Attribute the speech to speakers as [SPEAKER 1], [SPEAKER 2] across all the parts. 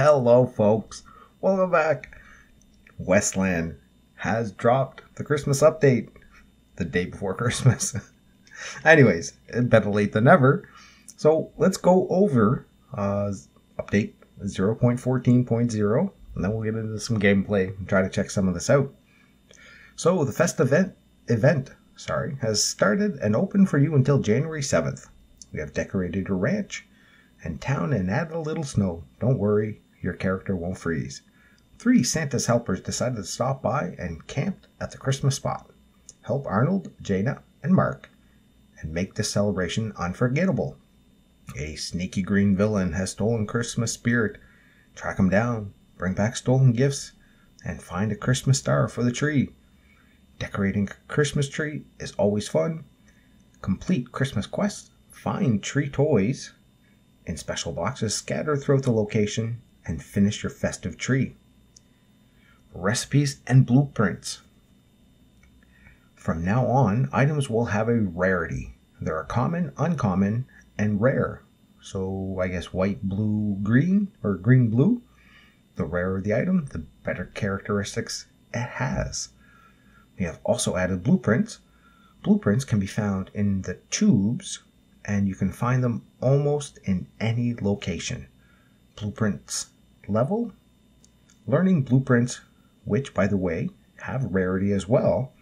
[SPEAKER 1] Hello, folks. Welcome back. Westland has dropped the Christmas update the day before Christmas. Anyways, better late than never. So let's go over uh, update 0.14.0, and then we'll get into some gameplay and try to check some of this out. So the fest event event sorry has started and open for you until January 7th. We have decorated your ranch and town and added a little snow. Don't worry, your character won't freeze. Three Santa's helpers decided to stop by and camped at the Christmas spot. Help Arnold, Jaina, and Mark and make this celebration unforgettable. A sneaky green villain has stolen Christmas spirit. Track him down, bring back stolen gifts, and find a Christmas star for the tree. Decorating a Christmas tree is always fun. Complete Christmas quests, find tree toys in special boxes scattered throughout the location, and finish your festive tree. Recipes and blueprints. From now on, items will have a rarity. There are common, uncommon, and rare. So I guess white, blue, green, or green, blue. The rarer the item, the better characteristics it has. We have also added blueprints. Blueprints can be found in the tubes, and you can find them almost in any location. Blueprints level. Learning blueprints, which, by the way, have rarity as well,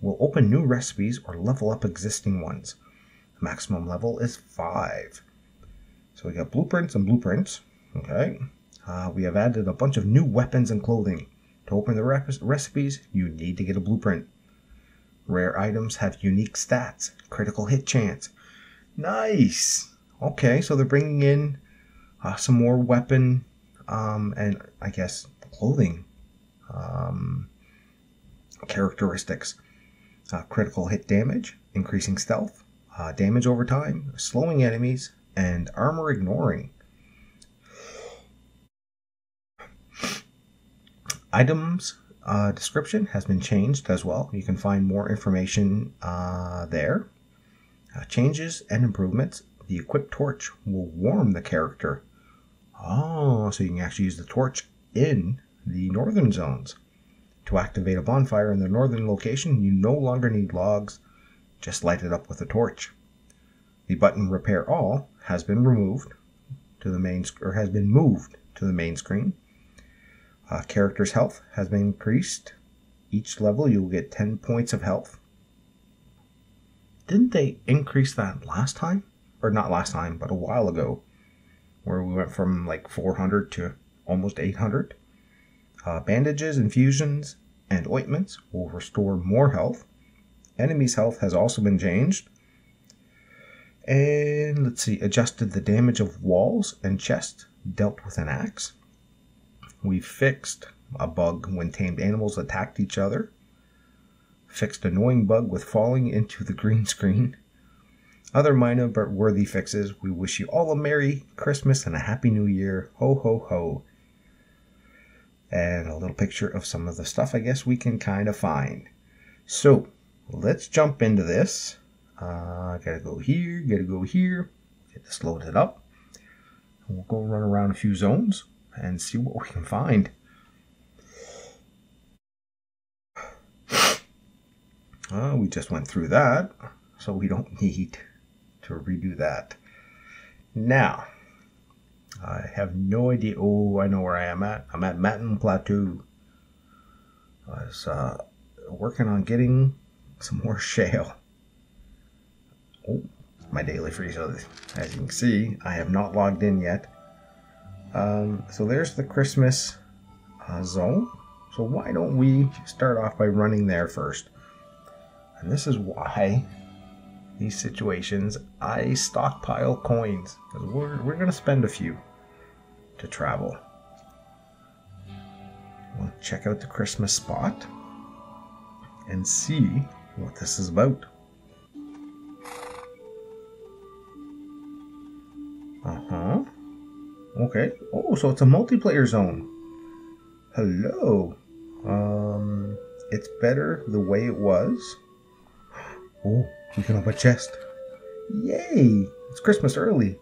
[SPEAKER 1] will open new recipes or level up existing ones. The maximum level is 5. So we got blueprints and blueprints. Okay. Uh, we have added a bunch of new weapons and clothing. To open the recipes, you need to get a blueprint. Rare items have unique stats, critical hit chance. Nice! Okay, so they're bringing in uh, some more weapon um, and I guess clothing um, characteristics. Uh, critical hit damage, increasing stealth, uh, damage over time, slowing enemies, and armor ignoring. Items uh, description has been changed as well. You can find more information uh, there. Uh, changes and improvements. The equipped torch will warm the character. Oh, so you can actually use the torch in the northern zones. To activate a bonfire in the northern location, you no longer need logs, just light it up with a torch. The button Repair All has been removed to the main or has been moved to the main screen. Uh, character's health has been increased. Each level you will get 10 points of health. Didn't they increase that last time? Or not last time, but a while ago, where we went from like 400 to almost 800. Uh, bandages, infusions, and ointments will restore more health. Enemy's health has also been changed. And let's see, adjusted the damage of walls and chests dealt with an axe. We fixed a bug when tamed animals attacked each other. Fixed annoying bug with falling into the green screen. Other minor but worthy fixes. We wish you all a Merry Christmas and a Happy New Year. Ho ho ho and a little picture of some of the stuff I guess we can kind of find. So let's jump into this. Uh, gotta go here, gotta go here, get this loaded up. We'll go run around a few zones and see what we can find. Uh, we just went through that, so we don't need to redo that. Now, I have no idea. Oh, I know where I am at. I'm at Matin Plateau. I was uh, working on getting some more shale. Oh, my daily free. So as you can see, I have not logged in yet. Um, so there's the Christmas uh, zone. So why don't we start off by running there first? And this is why these situations I stockpile coins because we're, we're going to spend a few to travel. We'll check out the Christmas spot and see what this is about. Uh huh. Okay. Oh, so it's a multiplayer zone. Hello. Um, it's better the way it was. Oh, we can open a chest. Yay! It's Christmas early.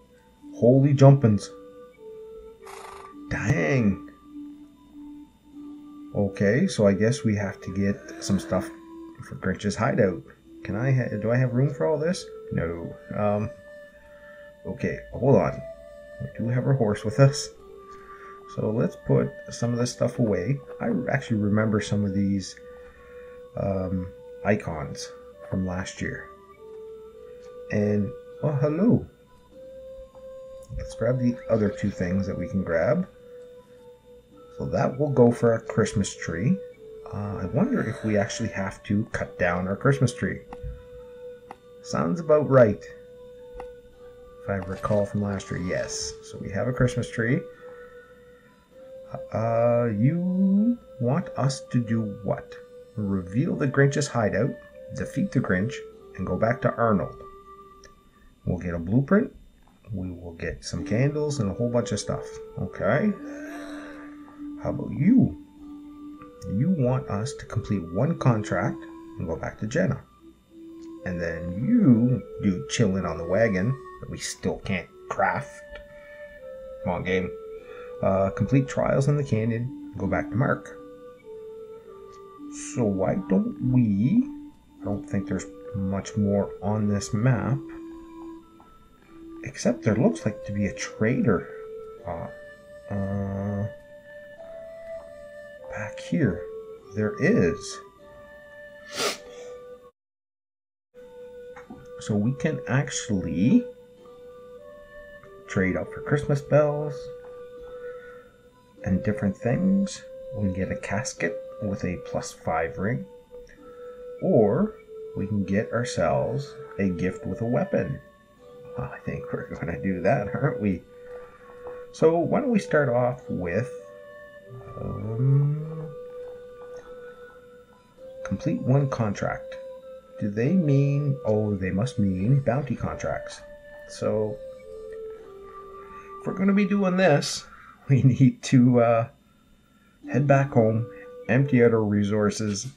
[SPEAKER 1] Holy jumpins. Dang. Okay, so I guess we have to get some stuff for Grinch's hideout. Can I? Do I have room for all this? No. Um. Okay, hold on. We do have our horse with us. So let's put some of this stuff away. I actually remember some of these um, icons from last year. And, oh, hello. Let's grab the other two things that we can grab. So that will go for our Christmas tree. Uh, I wonder if we actually have to cut down our Christmas tree. Sounds about right. If I recall from last year, yes. So we have a Christmas tree. Uh, you want us to do what? Reveal the Grinch's hideout, defeat the Grinch, and go back to Arnold. We'll get a blueprint. We will get some candles and a whole bunch of stuff. Okay. How about you? You want us to complete one contract and go back to Jenna. And then you do chilling on the wagon that we still can't craft. Come on, game. Uh, complete trials in the canyon. Go back to Mark. So why don't we? I don't think there's much more on this map. Except there looks like to be a trader. Uh, uh, back here. There is. So we can actually trade up for Christmas bells and different things. We can get a casket with a plus five ring. Or we can get ourselves a gift with a weapon. I think we're going to do that, aren't we? So why don't we start off with um, complete one contract. Do they mean? Oh, they must mean bounty contracts. So if we're going to be doing this, we need to uh, head back home, empty out our resources,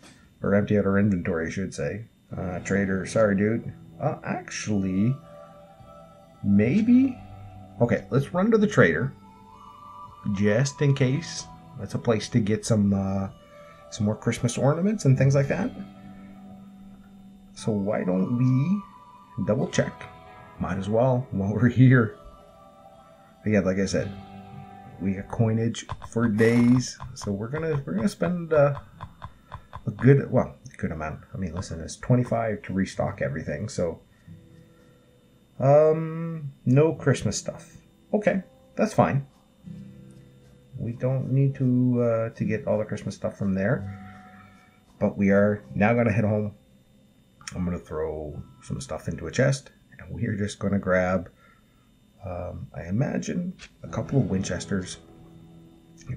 [SPEAKER 1] or empty out our inventory, I should say. Uh, trader, sorry, dude. Uh, actually, maybe. Okay, let's run to the trader, just in case. That's a place to get some uh, some more Christmas ornaments and things like that. So why don't we double check? Might as well while we're here. Yeah, like I said, we got coinage for days, so we're gonna we're gonna spend uh, a good well a good amount. I mean, listen, it's twenty five to restock everything, so um, no Christmas stuff. Okay, that's fine. We don't need to uh, to get all the Christmas stuff from there, but we are now gonna head home. I'm gonna throw some stuff into a chest, and we are just gonna grab um, I imagine a couple of Winchesters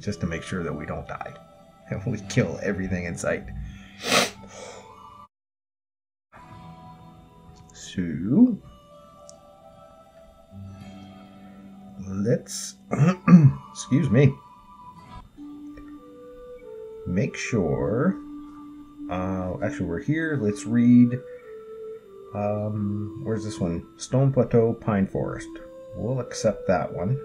[SPEAKER 1] just to make sure that we don't die and we kill everything in sight. So let's excuse me make sure uh, actually we're here let's read um, where's this one stone plateau pine forest We'll accept that one.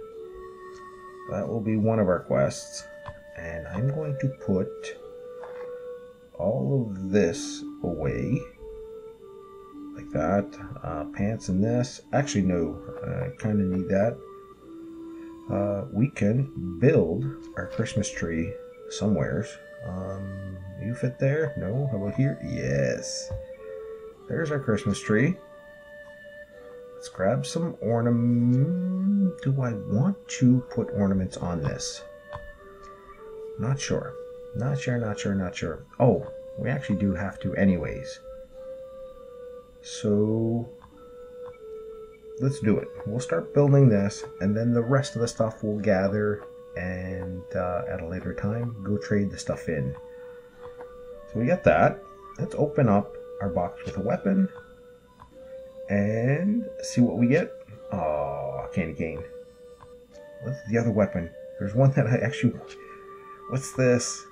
[SPEAKER 1] That will be one of our quests. And I'm going to put all of this away. Like that. Uh, pants and this. Actually, no. I kind of need that. Uh, we can build our Christmas tree somewheres. Um, you fit there? No? How about here? Yes. There's our Christmas tree. Let's grab some ornament. Do I want to put ornaments on this? Not sure. Not sure, not sure, not sure. Oh, we actually do have to anyways. So let's do it. We'll start building this, and then the rest of the stuff we'll gather and uh, at a later time go trade the stuff in. So we get that. Let's open up our box with a weapon and see what we get. Oh, candy cane. What's the other weapon? There's one that I actually. What's this?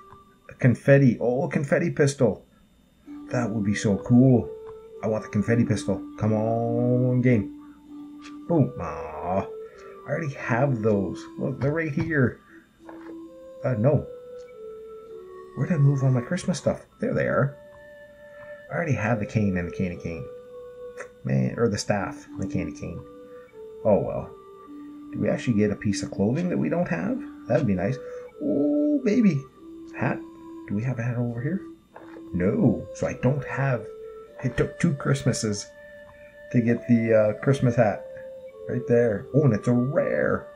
[SPEAKER 1] A confetti. Oh, a confetti pistol. That would be so cool. I want the confetti pistol. Come on, game. Boom. Aw. I already have those. Look, they're right here. Uh, no. Where did I move all my Christmas stuff? There they are. I already have the cane and the candy cane. Man, or the staff and the candy cane. Oh well. Do we actually get a piece of clothing that we don't have? That'd be nice. Oh, baby. Hat? Do we have a hat over here? No. So I don't have. It took two Christmases to get the uh, Christmas hat. Right there. Oh, and it's a rare.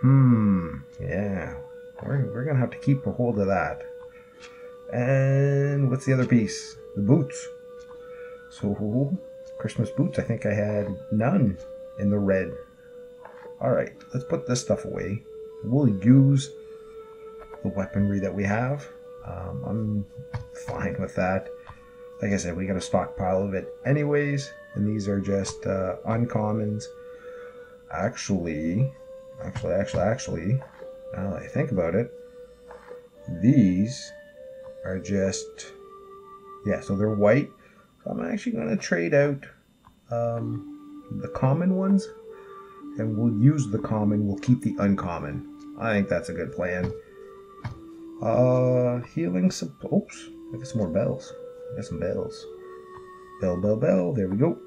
[SPEAKER 1] Hmm. Yeah. We're, we're going to have to keep a hold of that. And what's the other piece? The boots. So, Christmas boots, I think I had none in the red. Alright, let's put this stuff away. We'll use the weaponry that we have. Um, I'm fine with that. Like I said, we got a stockpile of it anyways, and these are just uh, uncommons. Actually, actually, actually, actually, now that I think about it, these are just, yeah, so they're white. So I'm actually going to trade out um, the common ones, and we'll use the common, we'll keep the uncommon. I think that's a good plan. Uh, healing some. Oops, I got some more bells. I got some bells. Bell, bell, bell. There we go.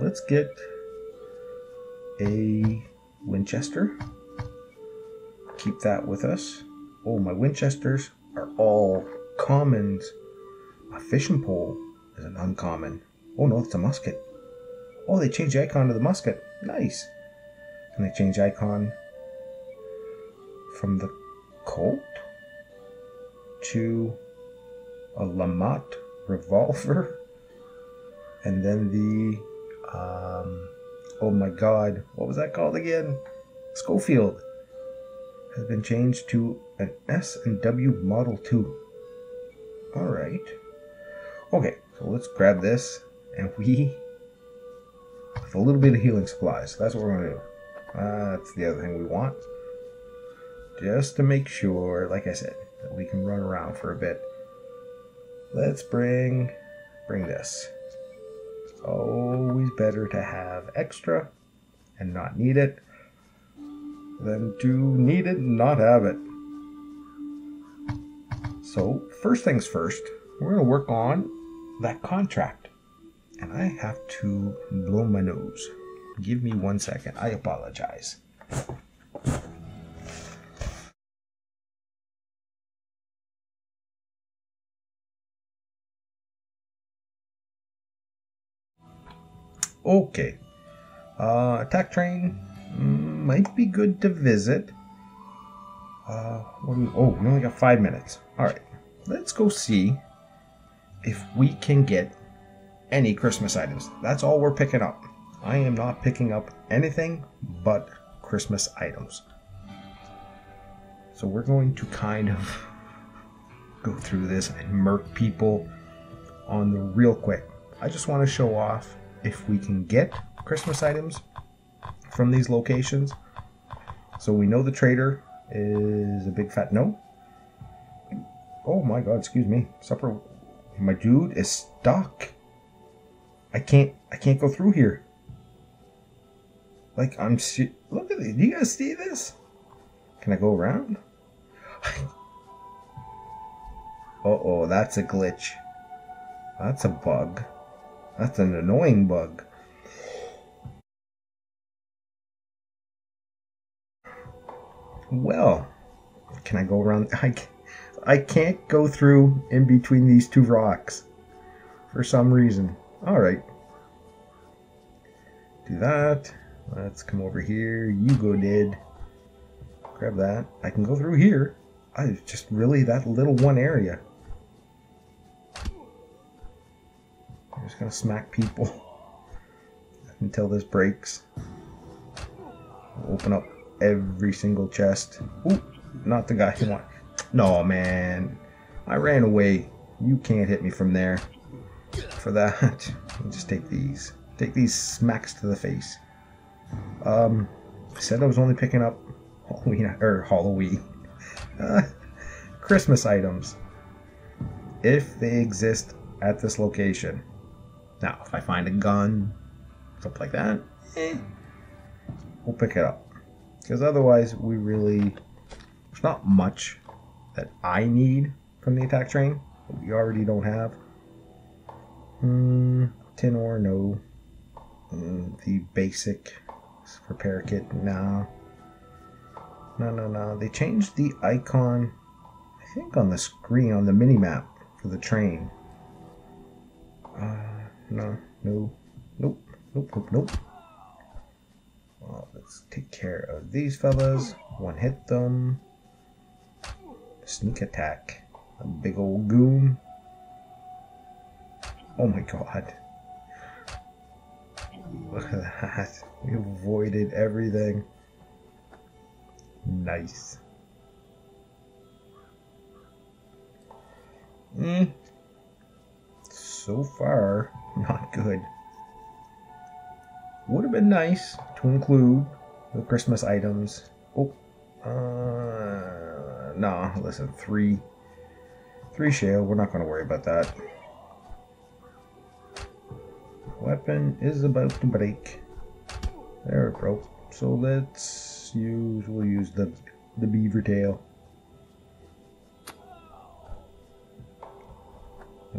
[SPEAKER 1] Let's get a Winchester. Keep that with us. Oh, my Winchesters are all commons. A fishing pole is an uncommon. Oh no, it's a musket. Oh, they changed the icon to the musket. Nice. Can they change icon from the Colt to a LeMat revolver, and then the um, oh my god, what was that called again? Schofield has been changed to an S and W Model 2. All right. Okay, so let's grab this, and we with a little bit of healing supplies. That's what we're gonna do. Uh, that's the other thing we want just to make sure, like I said, that we can run around for a bit. Let's bring bring this. Always better to have extra and not need it than to need it and not have it. So, first things first, we're going to work on that contract. And I have to blow my nose. Give me one second. I apologize. Okay. Uh, attack train mm, might be good to visit. Uh, we, oh, we only got five minutes. All right, let's go see if we can get any Christmas items. That's all we're picking up. I am not picking up anything but Christmas items. So we're going to kind of go through this and murk people on the real quick. I just want to show off if we can get Christmas items from these locations. So we know the trader is a big fat no. Oh my god, excuse me. Supper my dude is stuck. I can't I can't go through here. Like I'm look at this. Do you guys see this? Can I go around? uh oh, that's a glitch. That's a bug. That's an annoying bug. Well, can I go around? I, I can't go through in between these two rocks for some reason. All right. Do that. Let's come over here. You go dead. Grab that. I can go through here. I just really that little one area. Just gonna smack people until this breaks. Open up every single chest. Ooh, not the guy you want. No, man. I ran away. You can't hit me from there. For that, just take these. Take these smacks to the face. Um, I said I was only picking up Halloween or Halloween, uh, Christmas items if they exist at this location. Now, if I find a gun, something like that, eh, we'll pick it up. Because otherwise, we really There's not much that I need from the attack train that we already don't have. Mm, tin ore, no. Mm, the basic repair kit, no. No, no, no. They changed the icon, I think, on the screen, on the mini map for the train. Uh, no, no, nope, nope, nope, nope. Well, let's take care of these fellas. One hit them. Sneak attack. A big old goon. Oh my god. Look at that. We avoided everything. Nice. Mm. So far, not good. Would have been nice to include the Christmas items. Oh, uh, no, listen, three, three shale. We're not going to worry about that. Weapon is about to break. There it broke. So let's use, we'll use the, the beaver tail.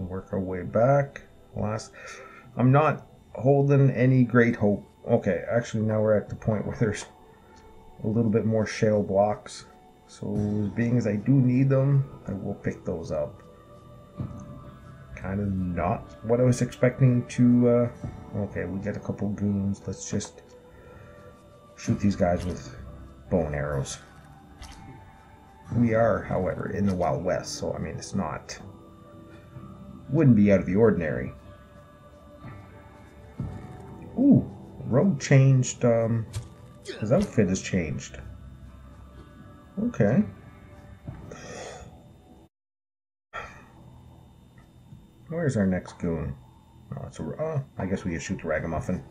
[SPEAKER 1] Work our way back. Last, I'm not holding any great hope. Okay, actually now we're at the point where there's a little bit more shale blocks. So as being as I do need them, I will pick those up. Kind of not what I was expecting to, uh, okay, we get a couple goons. Let's just shoot these guys with bow and arrows. We are, however, in the Wild West, so I mean, it's not, wouldn't be out of the ordinary. Ooh, Rogue changed, um, his outfit has changed. Okay. Where's our next goon? Oh, it's a, oh, I guess we just shoot the ragamuffin.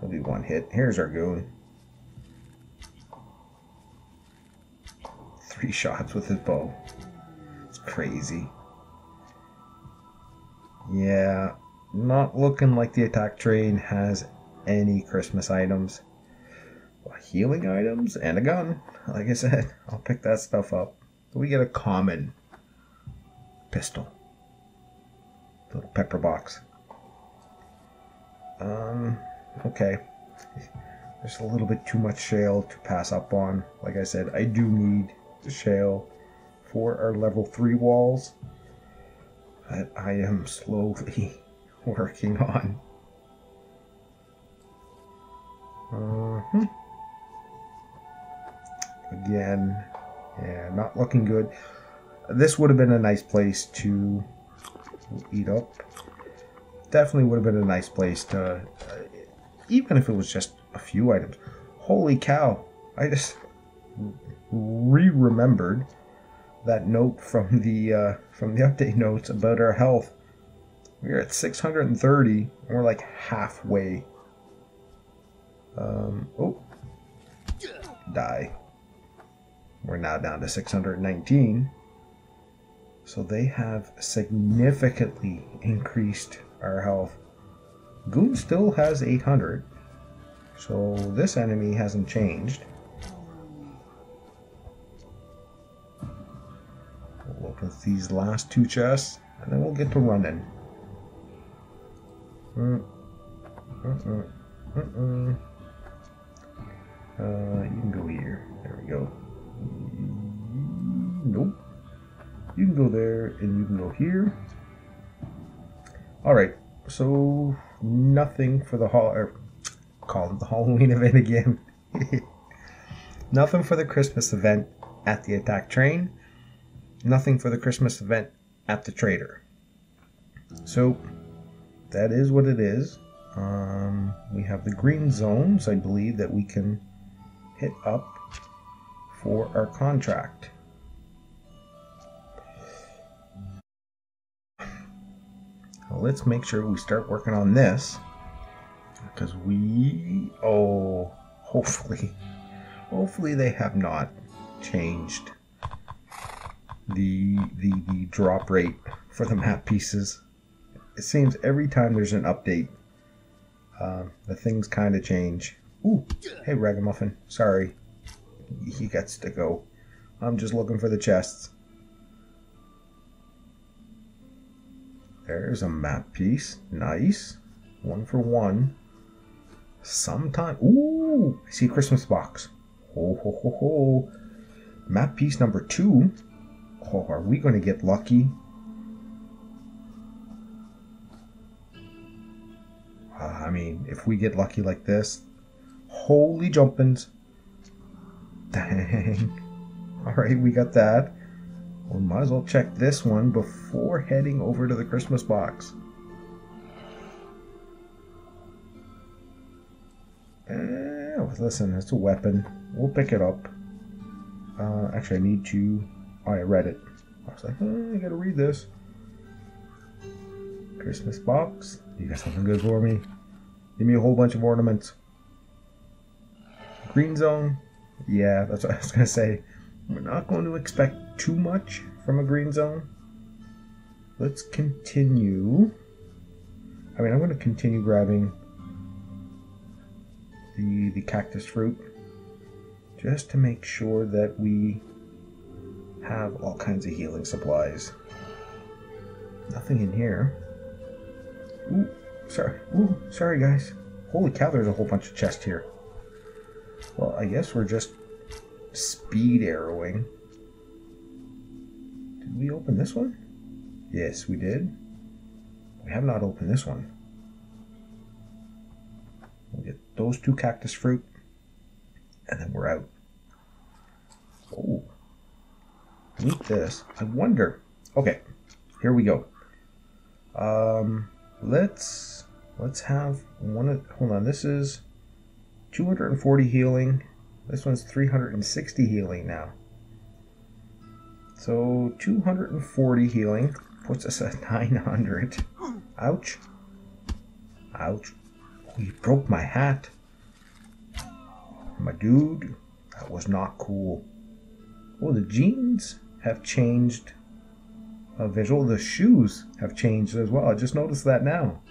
[SPEAKER 1] He'll be one hit. Here's our goon. Three shots with his bow. It's crazy. Yeah, not looking like the attack train has any Christmas items. Well, healing items and a gun. Like I said, I'll pick that stuff up. We get a common pistol. Little pepper box. Um, okay. There's a little bit too much shale to pass up on. Like I said, I do need the shale for our level 3 walls that I am slowly working on. Uh-huh. Again, yeah, not looking good. This would have been a nice place to eat up. Definitely would have been a nice place to, uh, even if it was just a few items. Holy cow! I just re-remembered that note from the uh, from the update notes about our health. We're at 630. We're like halfway. Um, oh, die. We're now down to 619. So they have significantly increased our health. Goon still has 800. So this enemy hasn't changed. We'll these last two chests, and then we'll get to running. Mm. Mm-mm. Mm-mm. Uh, you can go here. There we go. Nope. You can go there, and you can go here. All right. So nothing for the hall. Or call it the Halloween event again. nothing for the Christmas event at the attack train. Nothing for the Christmas event at the trader. So that is what it is. Um, we have the green zones, I believe, that we can hit up for our contract. Now let's make sure we start working on this because we oh hopefully hopefully they have not changed the the the drop rate for the map pieces it seems every time there's an update uh, the things kind of change ooh hey ragamuffin sorry he gets to go I'm just looking for the chests. There's a map piece. Nice. One for one. Sometime. Ooh, I see Christmas box. Ho ho ho ho. Map piece number two. Oh, are we going to get lucky? Uh, I mean, if we get lucky like this, holy jumpins. Dang. Alright, we got that. We might as well check this one before heading over to the Christmas box. Eh, listen, it's a weapon. We'll pick it up. Uh, actually, I need to. Oh, I read it. I was like, oh, I gotta read this. Christmas box. You got something good for me? Give me a whole bunch of ornaments. Green zone. Yeah, that's what I was gonna say. We're not going to expect too much from a green zone. Let's continue. I mean, I'm going to continue grabbing the the cactus fruit just to make sure that we have all kinds of healing supplies. Nothing in here. Ooh, sorry. Ooh, sorry guys. Holy cow, there's a whole bunch of chests here. Well, I guess we're just speed arrowing. Did we open this one? Yes, we did. We have not opened this one. We'll get those two cactus fruit, and then we're out. Oh, meet this. I wonder. Okay, here we go. Um, let's let's have one. Of, hold on, this is 240 healing. This one's 360 healing now. So 240 healing puts us at 900. Ouch. Ouch. You broke my hat. My dude, that was not cool. Oh, the jeans have changed a visual. The shoes have changed as well. I just noticed that now.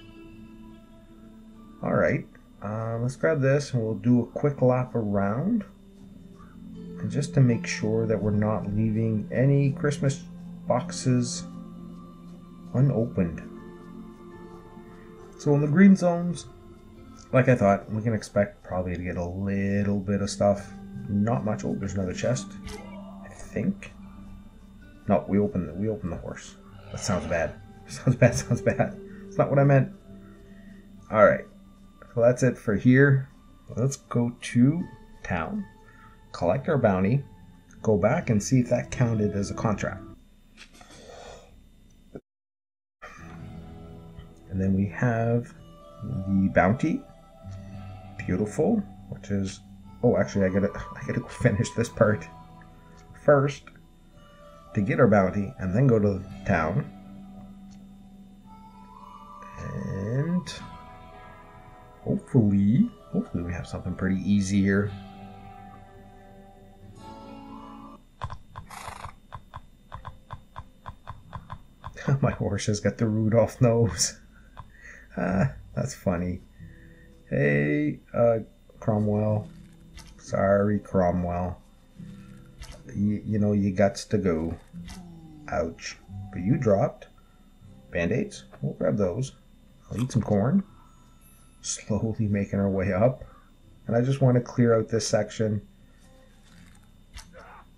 [SPEAKER 1] Alright. Uh, let's grab this and we'll do a quick lap around. And just to make sure that we're not leaving any Christmas boxes unopened. So in the green zones, like I thought, we can expect probably to get a little bit of stuff. Not much. Oh, there's another chest. I think. No, we opened the, we opened the horse. That sounds bad. Sounds bad. Sounds bad. It's not what I meant. All right. So that's it for here. Let's go to town, collect our bounty, go back and see if that counted as a contract. And then we have the bounty. Beautiful. Which is oh actually I gotta I gotta finish this part first to get our bounty and then go to the town. And hopefully hopefully we have something pretty easy here. My horse has got the Rudolph nose. Ah, that's funny. Hey, uh, Cromwell. Sorry, Cromwell. You, know, you got to go. Ouch. But you dropped. Band-aids? We'll grab those. I'll eat some corn. Slowly making our way up. And I just want to clear out this section.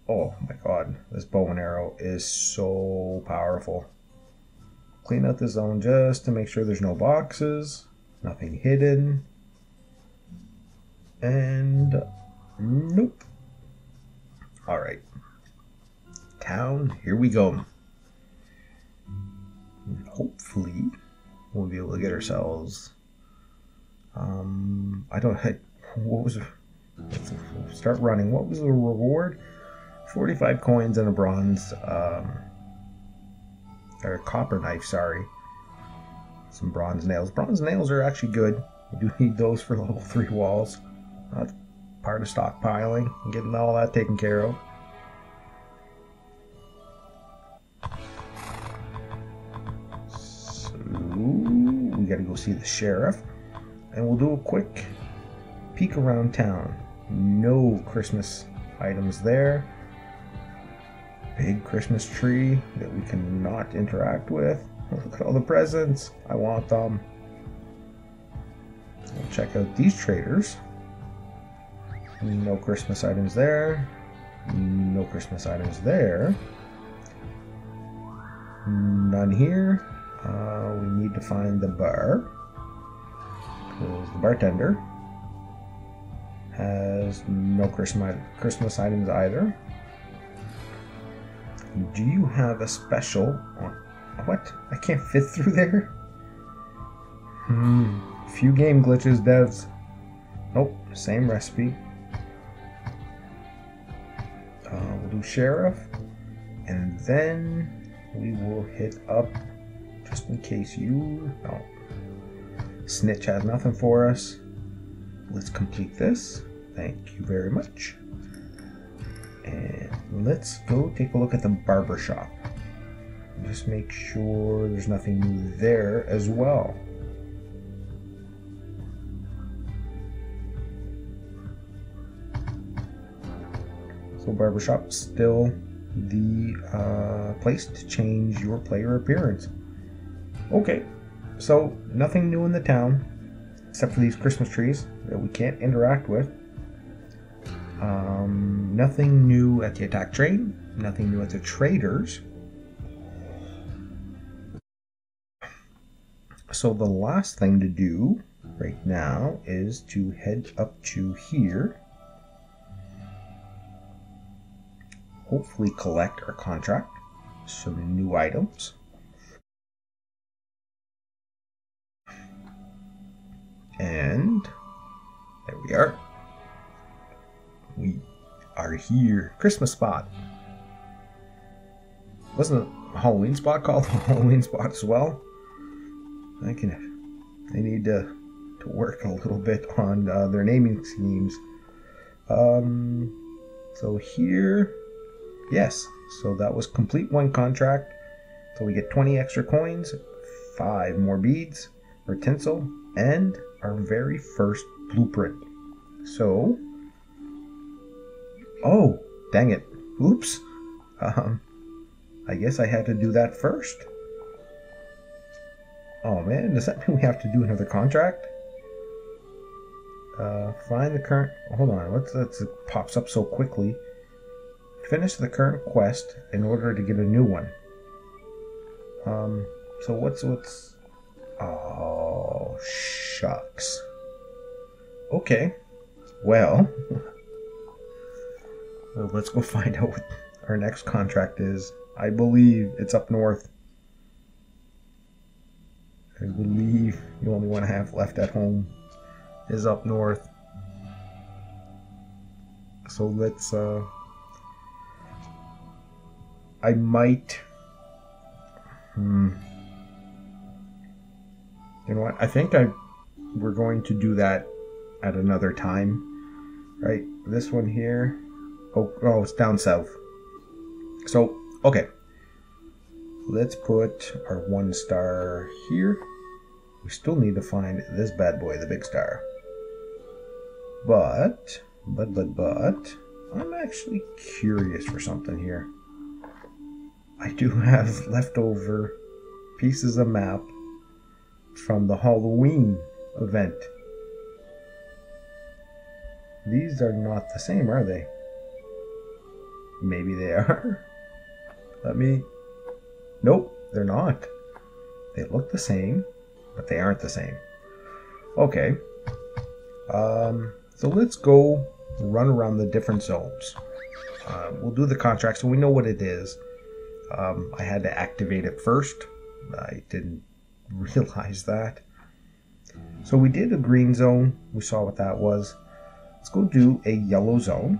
[SPEAKER 1] Oh my god, this bow and arrow is so powerful. Clean out the zone just to make sure there's no boxes, nothing hidden. And nope. All right. Town, here we go. Hopefully, we'll be able to get ourselves. Um, I don't. What was? Start running. What was the reward? Forty-five coins and a bronze. Um, or a copper knife. Sorry. Some bronze nails. Bronze nails are actually good. You do need those for level three walls. That's part of stockpiling and getting all that taken care of. So we got to go see the sheriff, and we'll do a quick peek around town. No Christmas items there. big Christmas tree that we cannot interact with. Look at all the presents. I want them. We'll check out these traders. No Christmas items there. No Christmas items there. None here. Uh, we need to find the bar. Because the bartender has no Christmas Christmas items either. Do you have a special? What? I can't fit through there. Hmm. Few game glitches, devs. Nope. Same recipe. Sheriff, and then we will hit up just in case you. No. Snitch has nothing for us. Let's complete this. Thank you very much. And let's go take a look at the barber shop. Just make sure there's nothing new there as well. So barbershop still the uh, place to change your player appearance. Okay, so nothing new in the town except for these Christmas trees that we can't interact with. Um, nothing new at the attack train. Nothing new at the traders. So the last thing to do right now is to head up to here. Hopefully collect our contract. Some new items. And there we are. We are here. Christmas spot. Wasn't a Halloween spot called a Halloween spot as well? I can. They need to to work a little bit on uh, their naming schemes. Um, so here, yes. So that was complete one contract. So we get 20 extra coins, five more beads or tinsel, and our very first blueprint. So, oh, dang it. Oops. Um, I guess I had to do that first. Oh man, does that mean we have to do another contract? Uh, find the current. Hold on, what's that? Pops up so quickly. Finish the current quest in order to get a new one. Um, so what's what's? Oh shucks. Okay, well, well, let's go find out what our next contract is. I believe it's up north. I believe the only one I have left at home is up north. So let's uh I might hmm you know what? I think I we're going to do that at another time. Right? This one here. Oh, oh it's down south. So, okay. Let's put our one star here. We still need to find this bad boy, the big star. But, but, but, but, I'm actually curious for something here. I do have leftover pieces of map from the Halloween event. These are not the same, are they? Maybe they are. Let me. Nope, they're not. They look the same, but they aren't the same. Okay. Um, so let's go run around the different zones. Uh, we'll do the contract so we know what it is. Um, I had to activate it first. I didn't realize that. So we did a green zone. We saw what that was. Let's go do a yellow zone.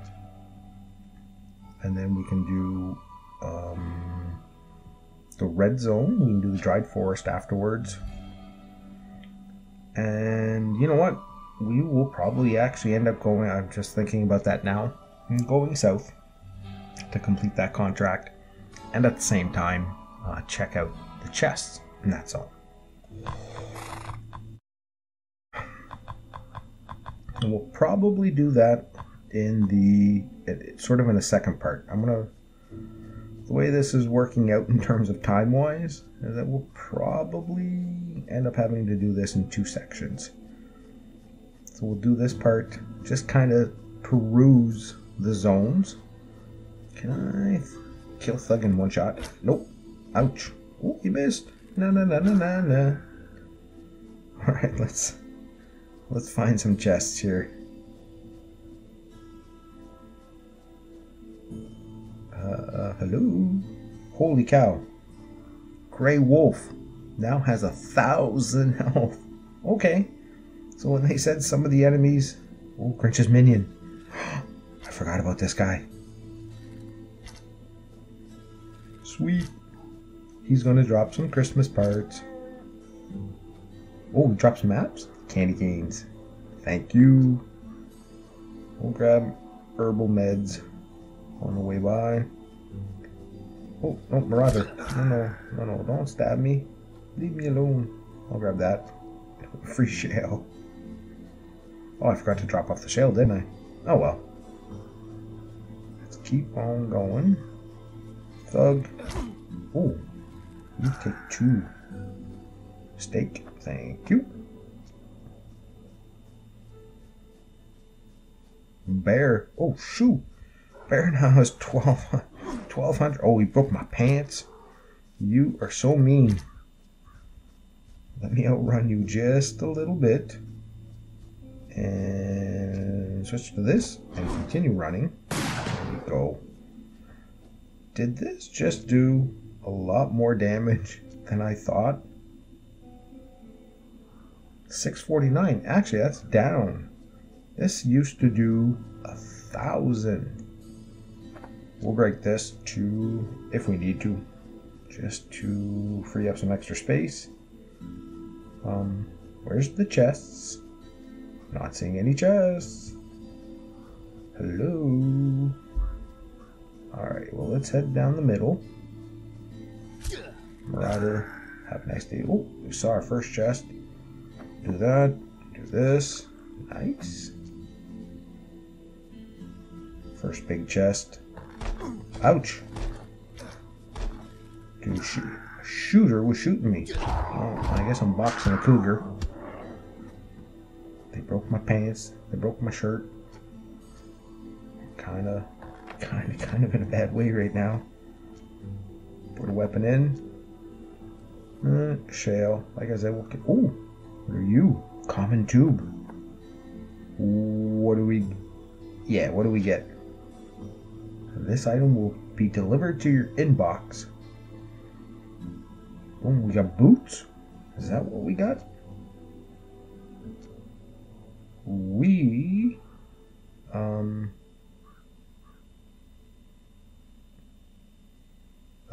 [SPEAKER 1] And then we can do um, the red zone. We can do the dried forest afterwards. And you know what? We will probably actually end up going. I'm just thinking about that now. Going south to complete that contract. And at the same time, uh, check out the chests and that's all. And we'll probably do that in the sort of in the second part. I'm gonna the way this is working out in terms of time wise is that we'll probably end up having to do this in two sections. So we'll do this part, just kind of peruse the zones. Can I kill Thug in one shot? Nope. Ouch. Oh, he missed. No, no, no, no, no, no. All right, let's let's find some chests here. Uh, hello. Holy cow. Grey Wolf now has a thousand health. Okay. So when they said some of the enemies. Oh, Grinch's minion. I forgot about this guy. Sweet. He's gonna drop some Christmas parts. Oh, drop some maps? Candy canes. Thank you. We'll grab herbal meds on the way by. Oh, no, Marauder. No, no, no, no, don't stab me. Leave me alone. I'll grab that. Free shale. Oh, I forgot to drop off the shale, didn't I? Oh well. Let's keep on going. Thug. Oh, you take two. Steak. Thank you. Bear. Oh, shoot. Bear now has 12, 1200. Oh, he broke my pants. You are so mean. Let me outrun you just a little bit. And switch to this and continue running. There we go. Did this just do a lot more damage than I thought? 649. Actually, that's down. This used to do a thousand. We'll break this to, if we need to, just to free up some extra space. Um, where's the chests? Not seeing any chests. Hello. Alright, well, let's head down the middle. Marauder, have a nice day. Oh, we saw our first chest. Do that, do this. Nice. First big chest. Ouch. Dude, shoot. Shooter was shooting me. Oh, I guess I'm boxing a cougar. They broke my pants. They broke my shirt. Kinda, kinda, kind of in a bad way right now. Put a weapon in. Uh, shale. Like I said, we'll get. Ooh, what are you? Common tube. What do we? Yeah, what do we get? This item will be delivered to your inbox. Oh, we got boots? Is that what we got? We um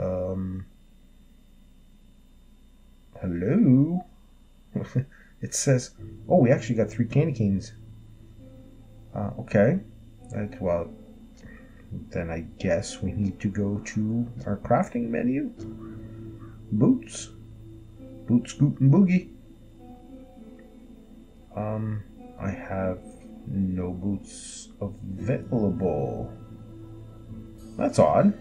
[SPEAKER 1] um hello it says oh we actually got three candy canes uh, okay Right, well then I guess we need to go to our crafting menu. Boots. Boot, scoot, and boogie. Um, I have no boots available. That's odd.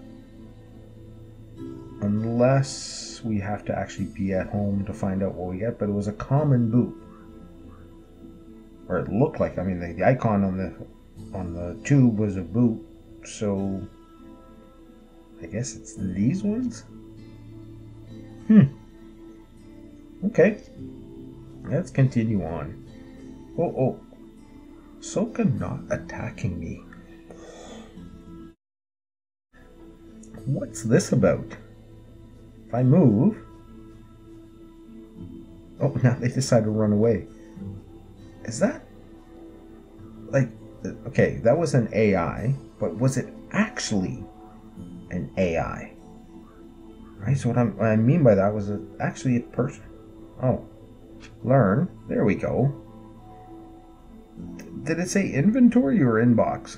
[SPEAKER 1] Unless we have to actually be at home to find out what we get, but it was a common boot. Or it looked like, I mean, the, the icon on the on the tube was a boot, so I guess it's these ones? Hmm. Okay. Let's continue on. Oh, oh. Soka not attacking me. What's this about? If I move... Oh, now they decide to run away. Is that... Like, uh, okay, that was an AI, but was it actually an AI? Right, so what, I'm, what I mean by that was a, actually a person. Oh, learn. There we go. Did it say inventory or inbox?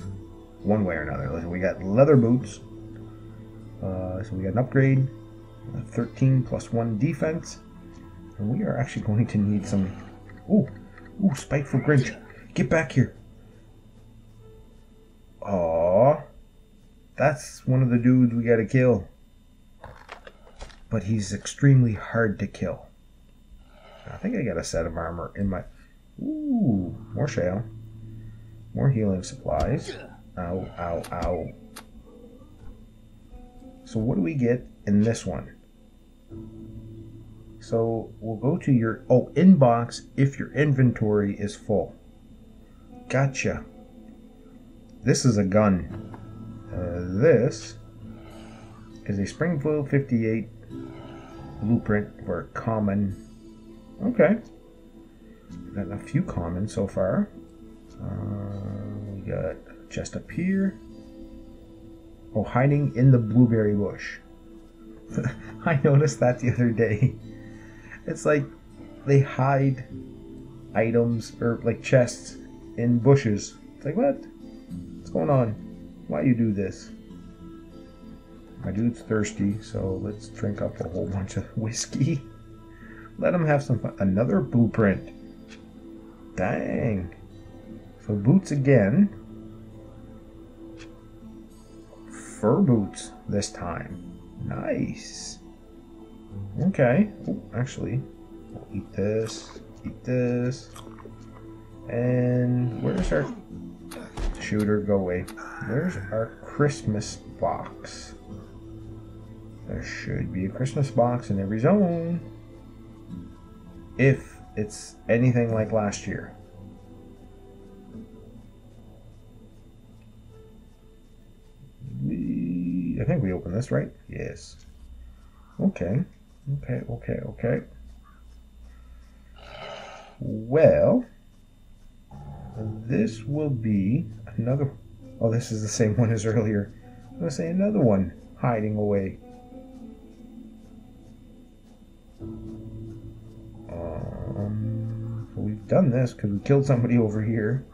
[SPEAKER 1] One way or another. We got leather boots. Uh, so we got an upgrade. 13 plus 1 defense. And we are actually going to need some... Ooh, ooh, spiteful Grinch. Get back here. Aw. That's one of the dudes we gotta kill. but he's extremely hard to kill. I think I got a set of armor in my. Ooh, more shale. More healing supplies. Ow, ow, ow. So, what do we get in this one? So, we'll go to your. Oh, inbox if your inventory is full. Gotcha. This is a gun. Uh, this is a Springfield 58 blueprint for a common. Okay. Got a few common so far. Uh, we got just up here. Oh, hiding in the blueberry bush. I noticed that the other day. It's like they hide items or like chests in bushes. It's like what? What's going on? Why you do this? My dude's thirsty, so let's drink up a whole bunch of whiskey. Let him have some fun. Another blueprint. Dang. So boots again. Fur boots this time. Nice. Okay. Oh, actually, we'll eat this. Eat this. And where's our shooter? Go away. Where's our Christmas box? There should be a Christmas box in every zone. If it's anything like last year. Opened this, right? Yes. Okay. Okay, okay, okay. Well, this will be another. Oh, this is the same one as earlier. I'm going to say another one hiding away. Um, we've done this because we killed somebody over here.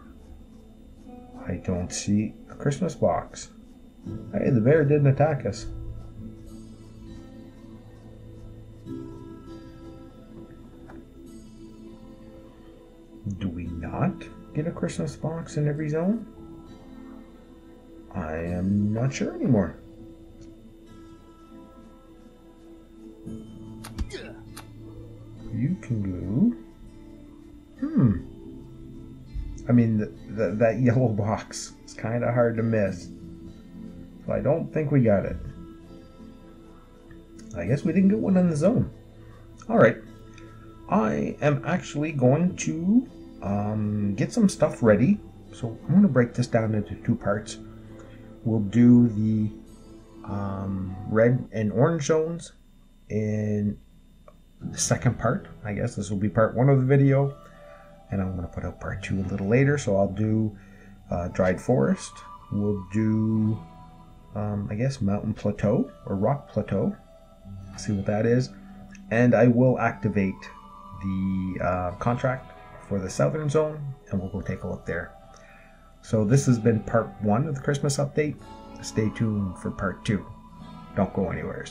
[SPEAKER 1] I don't see a Christmas box. Hey, the bear didn't attack us. Do we not get a Christmas box in every zone? I am not sure anymore. You can go. Hmm. I mean, the, the, that yellow box is kind of hard to miss. So I don't think we got it. I guess we didn't get one in the zone. Alright. I am actually going to um, get some stuff ready. So I'm going to break this down into two parts. We'll do the um, red and orange zones in the second part. I guess this will be part one of the video. And I'm going to put out part two a little later. So I'll do uh, dried forest. We'll do, um, I guess, mountain plateau or rock plateau. See what that is. And I will activate the uh, contract for the southern zone and we'll go take a look there. So this has been part one of the Christmas update. Stay tuned for part two. Don't go anywhere.